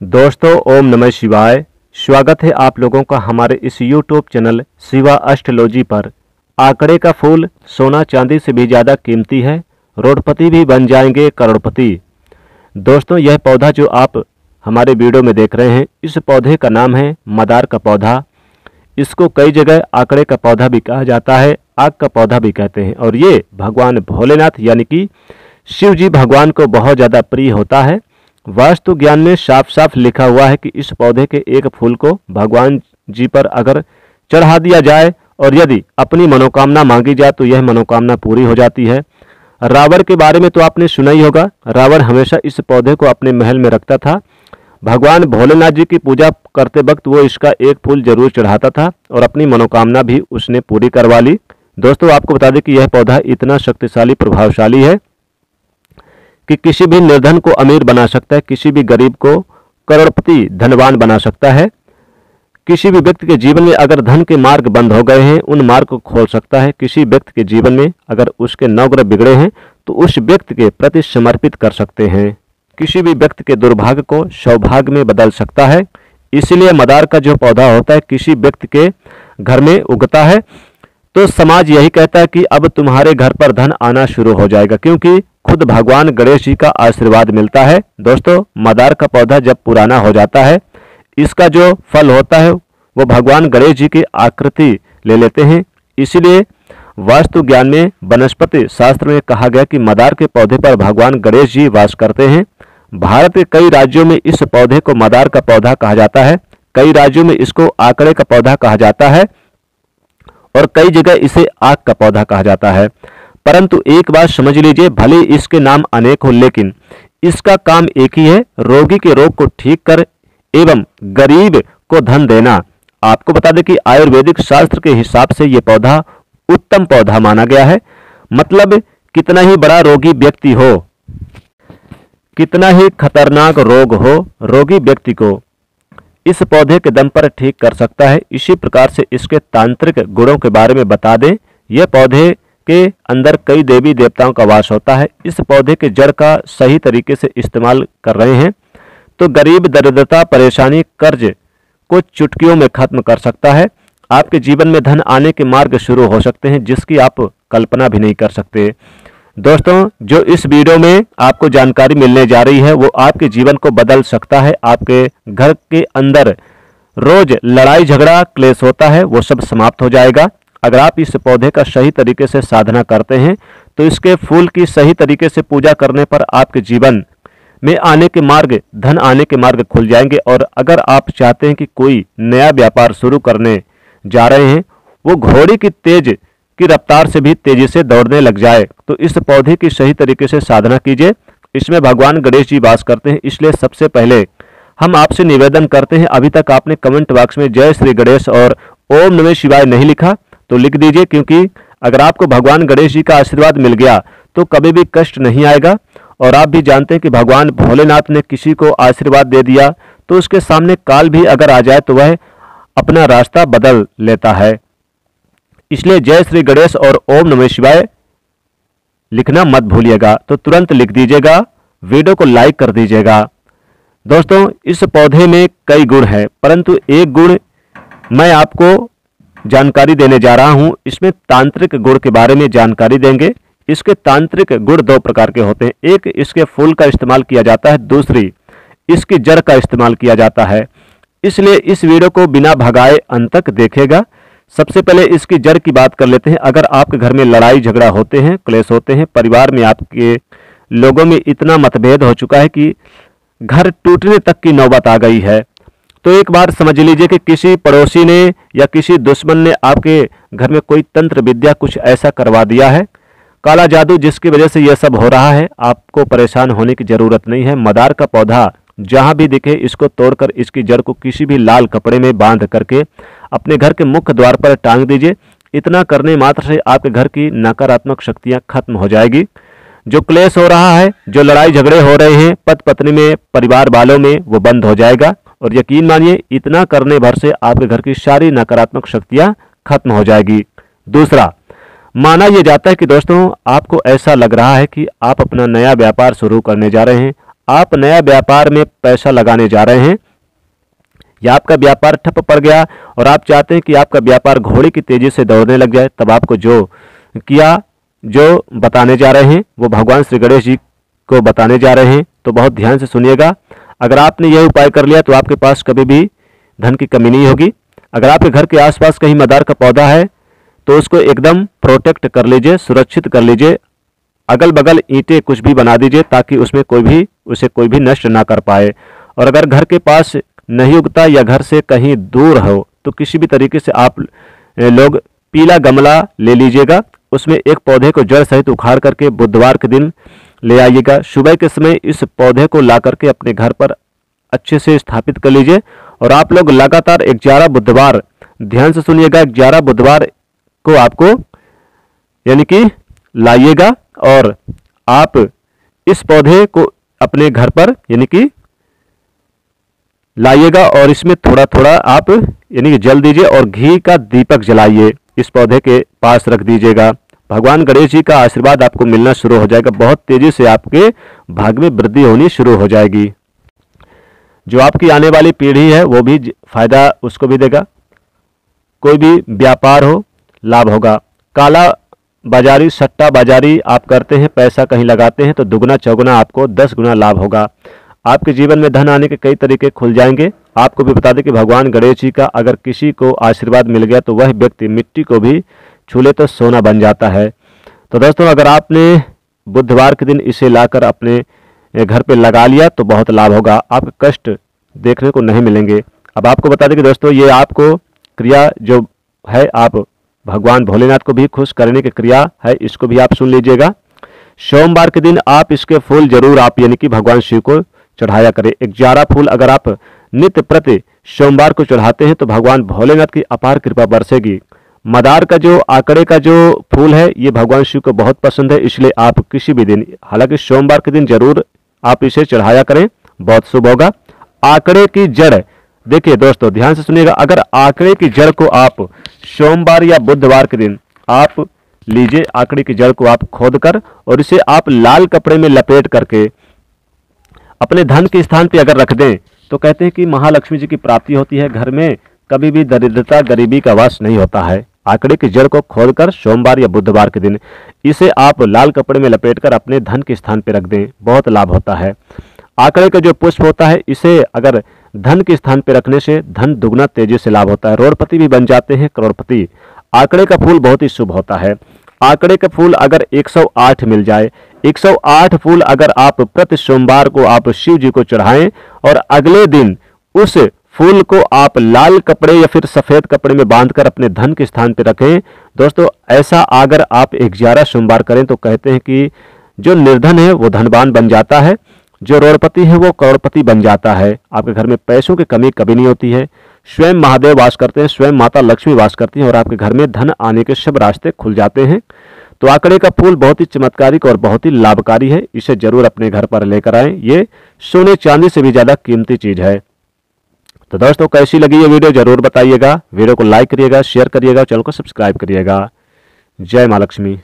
दोस्तों, ओम नमः शिवाय। स्वागत है आप लोगों का हमारे इस YouTube चैनल शिवा अष्टलोजी पर। आंकड़े का फूल सोना चांदी से भी ज़्यादा कीमती है रोडपति भी बन जाएँगे करोड़पति। दोस्तों, यह पौधा जो आप हमारे वीडियो में देख रहे हैं, इस पौधे का नाम है मदार का पौधा। इसको कई जगह आंकड़े का पौधा भी कहा जाता है, आग का पौधा भी कहते हैं। और ये भगवान भोलेनाथ, यानी कि शिव जी भगवान को बहुत ज़्यादा प्रिय होता है। वास्तु ज्ञान में साफ़ साफ़ लिखा हुआ है कि इस पौधे के एक फूल को भगवान जी पर अगर चढ़ा दिया जाए और यदि अपनी मनोकामना मांगी जाए तो यह मनोकामना पूरी हो जाती है। रावण के बारे में तो आपने सुना ही होगा, रावण हमेशा इस पौधे को अपने महल में रखता था। भगवान भोलेनाथ जी की पूजा करते वक्त वो इसका एक फूल ज़रूर चढ़ाता था और अपनी मनोकामना भी उसने पूरी करवा ली। दोस्तों, आपको बता दें कि यह पौधा इतना शक्तिशाली, प्रभावशाली है कि किसी भी निर्धन को अमीर बना सकता है, किसी भी गरीब को करोड़पति धनवान बना सकता है। किसी भी व्यक्ति के जीवन में अगर धन के मार्ग बंद हो गए हैं, उन मार्ग को खोल सकता है। किसी व्यक्ति के जीवन में अगर उसके नवग्रह बिगड़े हैं तो उस व्यक्ति के प्रति समर्पित कर सकते हैं। किसी भी व्यक्ति के दुर्भाग्य को सौभाग्य में बदल सकता है। इसलिए मदार का जो पौधा होता है, किसी व्यक्ति के घर में उगता है तो समाज यही कहता है कि अब तुम्हारे घर पर धन आना शुरू हो जाएगा, क्योंकि खुद भगवान गणेश जी का आशीर्वाद मिलता है। दोस्तों, मदार का पौधा जब पुराना हो जाता है, इसका जो फल होता है, वो भगवान गणेश जी की आकृति ले लेते हैं। इसलिए वास्तु ज्ञान में वनस्पति शास्त्र में कहा गया कि मदार के पौधे पर भगवान गणेश जी वास करते हैं। भारत के कई राज्यों में इस पौधे को मदार का पौधा कहा जाता है। कई राज्यों में इसको आंकड़े का पौधा कहा जाता है। और कई जगह इसे आग का पौधा कहा जाता है। परंतु एक बात समझ लीजिए, भले इसके नाम अनेक हो, लेकिन इसका काम एक ही है, रोगी के रोग को ठीक कर एवं गरीब को धन देना। आपको बता दें कि आयुर्वेदिक शास्त्र के हिसाब से यह पौधा उत्तम पौधा माना गया है। मतलब कितना ही बड़ा रोगी व्यक्ति हो, कितना ही खतरनाक रोग हो, रोगी व्यक्ति को इस पौधे के दम पर ठीक कर सकता है। इसी प्रकार से इसके तांत्रिक गुणों के बारे में बता दें। यह पौधे के अंदर कई देवी देवताओं का वास होता है। इस पौधे के जड़ का सही तरीके से इस्तेमाल कर रहे हैं। तो गरीब दरिद्रता परेशानी कर्ज को चुटकियों में खत्म कर सकता है। आपके जीवन में धन आने के मार्ग शुरू हो सकते हैं, जिसकी आप कल्पना भी नहीं कर सकते। दोस्तों, जो इस वीडियो में आपको जानकारी मिलने जा रही है, वो आपके जीवन को बदल सकता है। आपके घर के अंदर रोज लड़ाई झगड़ा क्लेश होता है, वो सब समाप्त हो जाएगा। अगर आप इस पौधे का सही तरीके से साधना करते हैं तो इसके फूल की सही तरीके से पूजा करने पर आपके जीवन में आने के मार्ग, धन आने के मार्ग खुल जाएँगे। और अगर आप चाहते हैं कि कोई नया व्यापार शुरू करने जा रहे हैं, वो घोड़ी की तेज की रफ्तार से भी तेज़ी से दौड़ने लग जाए। तो इस पौधे की सही तरीके से साधना कीजिए। इसमें भगवान गणेश जी वास करते हैं, इसलिए सबसे पहले हम आपसे निवेदन करते हैं, अभी तक आपने कमेंट बॉक्स में जय श्री गणेश और ओम नमः शिवाय नहीं लिखा तो लिख दीजिए, क्योंकि अगर आपको भगवान गणेश जी का आशीर्वाद मिल गया तो कभी भी कष्ट नहीं आएगा। और आप भी जानते हैं कि भगवान भोलेनाथ ने किसी को आशीर्वाद दे दिया तो उसके सामने काल भी अगर आ जाए तो वह अपना रास्ता बदल लेता है। इसलिए जय श्री गणेश और ओम नमः शिवाय लिखना मत भूलिएगा। तो तुरंत लिख दीजिएगा, वीडियो को लाइक कर दीजिएगा। दोस्तों, इस पौधे में कई गुण हैं, परंतु एक गुण मैं आपको जानकारी देने जा रहा हूँ। इसमें तांत्रिक गुण के बारे में जानकारी देंगे। इसके तांत्रिक गुण दो प्रकार के होते हैं। एक, इसके फूल का इस्तेमाल किया जाता है। दूसरी, इसकी जड़ का इस्तेमाल किया जाता है। इसलिए इस वीडियो को बिना भगाए अंत तक देखेगा। सबसे पहले इसकी जड़ की बात कर लेते हैं। अगर आपके घर में लड़ाई झगड़ा होते हैं, क्लेश होते हैं, परिवार में आपके लोगों में इतना मतभेद हो चुका है कि घर टूटने तक की नौबत आ गई है। तो एक बार समझ लीजिए कि किसी पड़ोसी ने या किसी दुश्मन ने आपके घर में कोई तंत्र विद्या कुछ ऐसा करवा दिया है। काला जादू जिसकी वजह से यह सब हो रहा है, आपको परेशान होने की ज़रूरत नहीं है। मदार का पौधा जहाँ भी दिखे इसको तोड़कर इसकी जड़ को किसी भी लाल कपड़े में बाँध करके अपने घर के मुख्य द्वार पर टांग दीजिए। इतना करने मात्र से आपके घर की नकारात्मक शक्तियाँ खत्म हो जाएगी। जो क्लेश हो रहा है, जो लड़ाई झगड़े हो रहे हैं पति पत्नी में, परिवार वालों में, वो बंद हो जाएगा। और यकीन मानिए, इतना करने भर से आपके घर की सारी नकारात्मक शक्तियाँ खत्म हो जाएगी। दूसरा, माना यह जाता है कि दोस्तों, आपको ऐसा लग रहा है कि आप अपना नया व्यापार शुरू करने जा रहे हैं। आप नया व्यापार में पैसा लगाने जा रहे हैं, या आपका व्यापार ठप पड़ गया और आप चाहते हैं कि आपका व्यापार घोड़े की तेज़ी से दौड़ने लग जाए, तब आपको जो किया, जो बताने जा रहे हैं, वो भगवान श्री गणेश जी को बताने जा रहे हैं। तो बहुत ध्यान से सुनिएगा। अगर आपने यह उपाय कर लिया तो आपके पास कभी भी धन की कमी नहीं होगी। अगर आपके घर के आसपास कहीं मदार का पौधा है तो उसको एकदम प्रोटेक्ट कर लीजिए, सुरक्षित कर लीजिए। अगल बगल ईंटें कुछ भी बना दीजिए ताकि उसमें कोई भी, उसे कोई भी नष्ट ना कर पाए। और अगर घर के पास नहीं उगता या घर से कहीं दूर हो तो किसी भी तरीके से आप लोग पीला गमला ले लीजिएगा। उसमें एक पौधे को जड़ सहित उखाड़ करके बुधवार के दिन ले आइएगा। सुबह के समय इस पौधे को ला करके अपने घर पर अच्छे से स्थापित कर लीजिए। और आप लोग लगातार ग्यारह बुधवार, ध्यान से सुनिएगा, ग्यारह बुधवार को आपको, यानी कि लाइएगा। और आप इस पौधे को अपने घर पर, यानी कि लाइएगा और इसमें थोड़ा थोड़ा आप, यानी कि जल दीजिए और घी का दीपक जलाइए। इस पौधे के पास रख दीजिएगा। भगवान गणेश जी का आशीर्वाद आपको मिलना शुरू हो जाएगा। बहुत तेज़ी से आपके भाग में वृद्धि होनी शुरू हो जाएगी। जो आपकी आने वाली पीढ़ी है, वो भी फ़ायदा उसको भी देगा। कोई भी व्यापार हो, लाभ होगा। काला बाजारी, सट्टा बाजारी, आप करते हैं, पैसा कहीं लगाते हैं तो दुगना चौगुना आपको दस गुना लाभ होगा। आपके जीवन में धन आने के कई तरीके खुल जाएँगे। आपको भी बता दें कि भगवान गणेश जी का अगर किसी को आशीर्वाद मिल गया तो वह व्यक्ति मिट्टी को भी छूले तो सोना बन जाता है। तो दोस्तों, अगर आपने बुधवार के दिन इसे लाकर अपने घर पे लगा लिया तो बहुत लाभ होगा। आपके कष्ट देखने को नहीं मिलेंगे। अब आपको बता दें कि दोस्तों, ये आपको क्रिया जो है, आप भगवान भोलेनाथ को भी खुश करने की क्रिया है, इसको भी आप सुन लीजिएगा। सोमवार के दिन आप इसके फूल ज़रूर आप, यानी कि भगवान शिव को चढ़ाया करें। ग्यारह फूल अगर आप नित्य प्रति सोमवार को चढ़ाते हैं तो भगवान भोलेनाथ की अपार कृपा बरसेगी। मदार का जो, आंकड़े का जो फूल है, ये भगवान शिव को बहुत पसंद है, इसलिए आप किसी भी दिन, हालाँकि सोमवार के दिन ज़रूर आप इसे चढ़ाया करें, बहुत शुभ होगा। आंकड़े की जड़ देखिए दोस्तों, ध्यान से सुनिएगा, अगर आंकड़े की जड़ को आप सोमवार या बुधवार के दिन आप लीजिए, आंकड़े की जड़ को आप खोदकर और इसे आप लाल कपड़े में लपेट करके अपने धन के स्थान पर अगर रख दें तो कहते हैं कि महालक्ष्मी जी की प्राप्ति होती है। घर में कभी भी दरिद्रता, गरीबी का वास नहीं होता है। आंकड़े की जड़ को खोदकर सोमवार या बुधवार के दिन इसे आप लाल कपड़े में लपेटकर अपने धन के स्थान पर रख दें। बहुत लाभ होता है। आंकड़े का जो पुष्प होता है, इसे अगर धन के स्थान पर रखने से धन दुगना तेज़ी से लाभ होता है। रोडपति भी बन जाते हैं। करोड़पति, आंकड़े का फूल बहुत ही शुभ होता है। आंकड़े का फूल अगर 108 मिल जाए 108 फूल अगर आप प्रति सोमवार को आप शिव जी को चढ़ाएँ और अगले दिन उस फूल को आप लाल कपड़े या फिर सफ़ेद कपड़े में बांधकर अपने धन के स्थान पर रखें, दोस्तों, ऐसा अगर आप ग्यारह सोमवार करें तो कहते हैं कि जो निर्धन है वो धनवान बन जाता है। जो रोड़पति है, वो करोड़पति बन जाता है। आपके घर में पैसों की कमी कभी नहीं होती है। स्वयं महादेव वास करते हैं, स्वयं माता लक्ष्मी वास करती हैं और आपके घर में धन आने के सब रास्ते खुल जाते हैं। तो आंकड़े का फूल बहुत ही चमत्कारिक और बहुत ही लाभकारी है। इसे ज़रूर अपने घर पर लेकर आएँ। ये सोने चांदी से भी ज़्यादा कीमती चीज़ है। तो दोस्तों, कैसी लगी ये वीडियो, ज़रूर बताइएगा। वीडियो को लाइक करिएगा, शेयर करिएगा चैनल को सब्सक्राइब करिएगा। जय माँ लक्ष्मी।